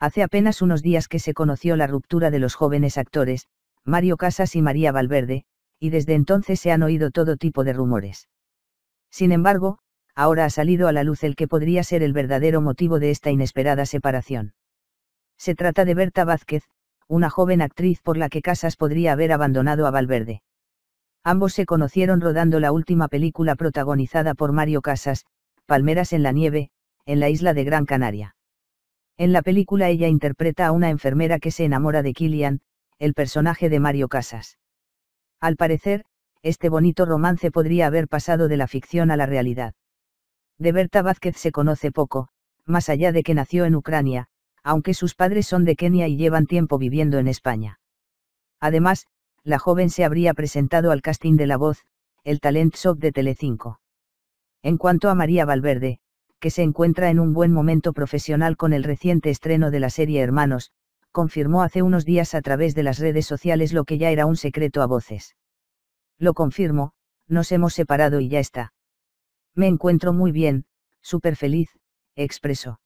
Hace apenas unos días que se conoció la ruptura de los jóvenes actores, Mario Casas y María Valverde, y desde entonces se han oído todo tipo de rumores. Sin embargo, ahora ha salido a la luz el que podría ser el verdadero motivo de esta inesperada separación. Se trata de Berta Vázquez, una joven actriz por la que Casas podría haber abandonado a Valverde. Ambos se conocieron rodando la última película protagonizada por Mario Casas, Palmeras en la Nieve, en la isla de Gran Canaria. En la película ella interpreta a una enfermera que se enamora de Killian, el personaje de Mario Casas. Al parecer, este bonito romance podría haber pasado de la ficción a la realidad. De Berta Vázquez se conoce poco, más allá de que nació en Ucrania, aunque sus padres son de Kenia y llevan tiempo viviendo en España. Además, la joven se habría presentado al casting de La Voz, el talent show de Telecinco. En cuanto a María Valverde, que se encuentra en un buen momento profesional con el reciente estreno de la serie Hermanos, confirmó hace unos días a través de las redes sociales lo que ya era un secreto a voces. Lo confirmo, nos hemos separado y ya está. Me encuentro muy bien, súper feliz, expresó.